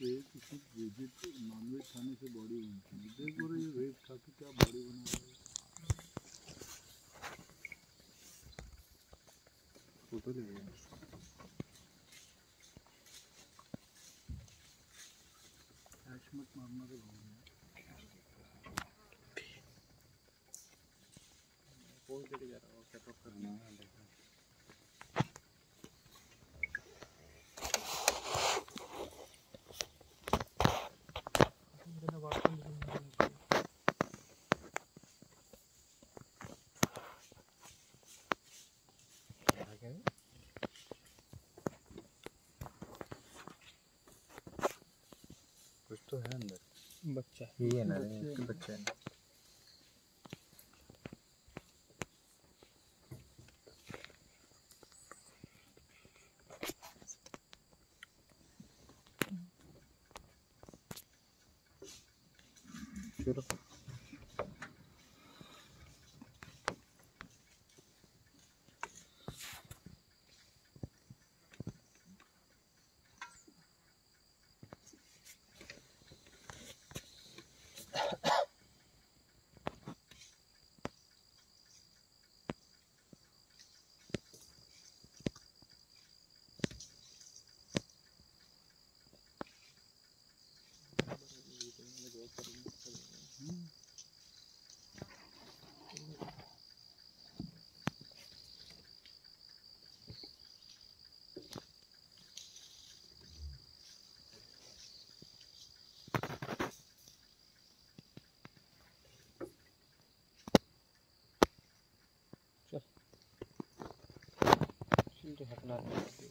कि सिर्फ़ वेजिट नॉनवेज खाने से बॉडी बनती है। देख देखो रे वेज खा के क्या बॉडी बना रहा है। फ़ोटो ले ऐश मत मारना रे भाई पोज देके जा रहा हूँ तो करना है तो है अंदर बच्चा ये है ना बच्चे इसके to have nothing.